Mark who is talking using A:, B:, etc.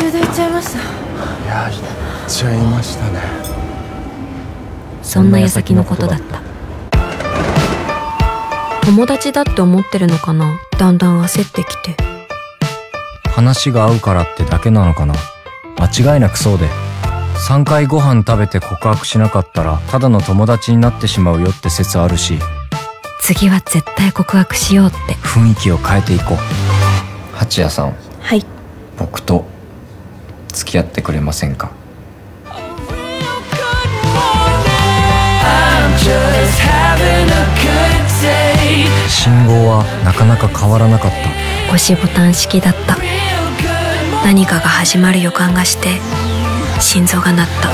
A: 中で行っちゃいました。
B: いや行っちゃいましたね。
C: そんな矢先のことだった。友達だって思ってるのかな？だんだん焦ってきて。
D: 話が合うからってだけなのかな？間違いなくそうで。3回ご飯食べて告白しなかったらただの友達になってしまうよって説あるし。
C: 次は絶対告白しようって。
D: 雰囲気を変えていこう。
E: 八谷さん。
C: はい。
E: 僕と付き合ってくれませんか？
D: 信号はなかなか変わらなかった。
C: 押しボタン式だった。何かが始まる予感がして心臓が鳴った